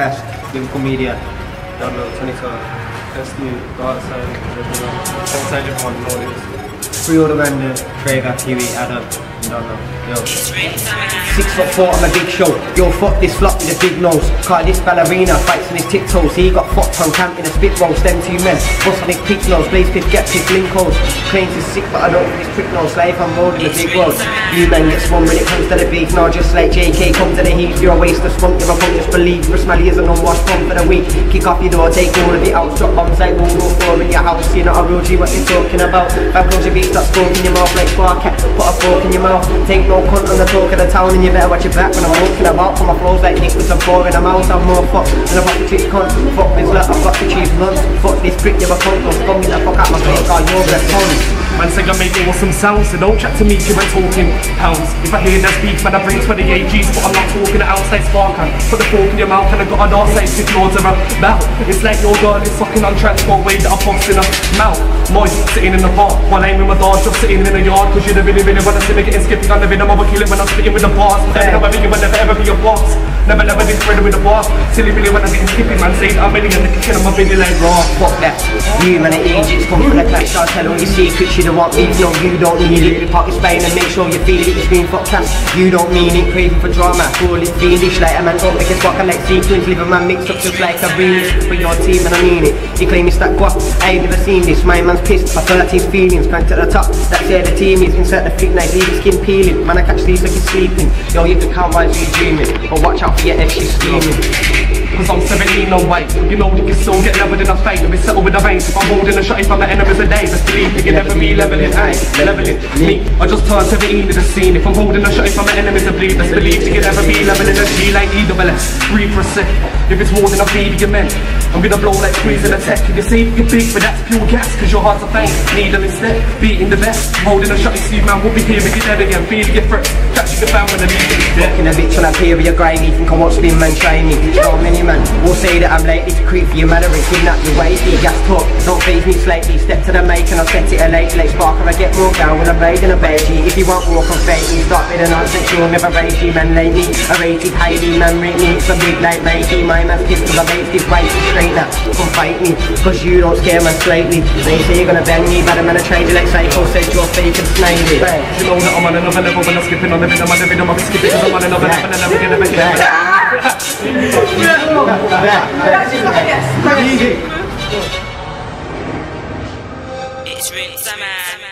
Cask, Lyrical Media, Double 22, Best New, Dark Side, Outside Japan, Nordics. Three other men, uh, Traeger, Kiwi, Adam. Six foot four on a big show. Yo, fuck this flop with a big nose. Caught this ballerina fights on his tiptoes. He got fucked on camp in a spit roll. Them two men bust on his pig nose. Blaze pit, get his linkos. Claims he's sick, but I don't think it's quick nose. Life I'm rolling the big road. You men get spun when it comes to the beef. No, just like JK comes to the heat. You're a waste of spunk. If I pump, just believe. Your smelly is an unwashed pump for the week. Kick off your door, take all of it out. Drop bombs like World War Four in your house. You're not a real G, what you talking about? Back close your beat, stop smoking your mouth like spark. Put a fork in your mouth. Take no cunt on the talk of the town, and you better watch your back when I'm walking about. For my flows like Nick with some four in the mouth. I'm more fuck than a prostitute cunt. Fuck this lot, I've got to choose. Fuck this prick, you're a cunt. Don't scum me the fuck out my face, got your breath tons. Man say I make awesome sounds, so don't chat to me I'm talking pounds. If I hear that beef, man, I bring 28 G's, but I'm not talking outside spark. and Put the fork in your mouth and I got an like six lords of a mouth. It's like your girl is fucking on transport way that I'm boxing her mouth. Moist, sitting in the park, while I'm with my dog, just sitting in the yard. Cause you're the really, really wanna see me getting skippy on the rhythm. I'ma kill it when I'm spitting with the bars. Never, never, you will never ever be a boss. Never, never this spreader with the bars. Silly, really, when I'm getting skippy, man, say that I'm the kitchen, I'm like raw. Fuck that. You man come from the clash. I'll tell all your secrets. You don't want beef, no, you don't need it. You pocket Spain and make sure you feel it. You scream fuck Cask. You don't mean it. Craving for drama. Call it fiendish like a man. Don't make. I like sequins. Live a man mixed up just like a remix for your team and I mean it. You claim it's that guap. I ain't never seen this. My man's pissed. I felt his feelings. Cranked at the top. That's where the team is. Insert the fit night. Leave skin peeling. Man, I catch these like he's sleeping. Yo, you can count while you dreaming. But watch out for your head. She's screaming. Cause I'm 17 no way You know you can still get leveled in a fate If it's settled with the veins If I'm holding a shot if I'm the enemies a day Best believe you can never be leveling Hey, leveling. Me I just turned 17 to the scene. If I'm holding a shot if I'm the enemies a bleed Best believe you can never be leveling a G like EWS Breathe for a sec. If it's more than a baby you meant. I'm gonna blow like squeezing a tech. You say you're big but that's pure gas Cause your heart's a fame Needle instead Beating the best. Holding a shot you see man We'll be here if you're dead again. Feeling your threats Catch the fan when the music's dead. Fucking a bitch on a period gravy. Think I watch spin man train me So many man will say that I'm lately to creep for your manner and kidnap your wavy Gas talk, don't phase me slightly Step to the make and I set it a late Like sparker I get broke down when I'm raiding a veggie If you want walk on fake me Start with a nonsense you'll never rage you Man lately I rated highly man rate me a big like Reiki My man's pissed cause I made this right straight now Come fight me Cause you don't scare man slightly They say you're gonna bend me But I'm gonna trade you like Psycho Said you're fake and snidey You know that I'm on another level when I'm skipping on the rhythm, on the rhythm, I'm skipping cause I'm on another level and I'm never gonna make it. It's Rinse Summer.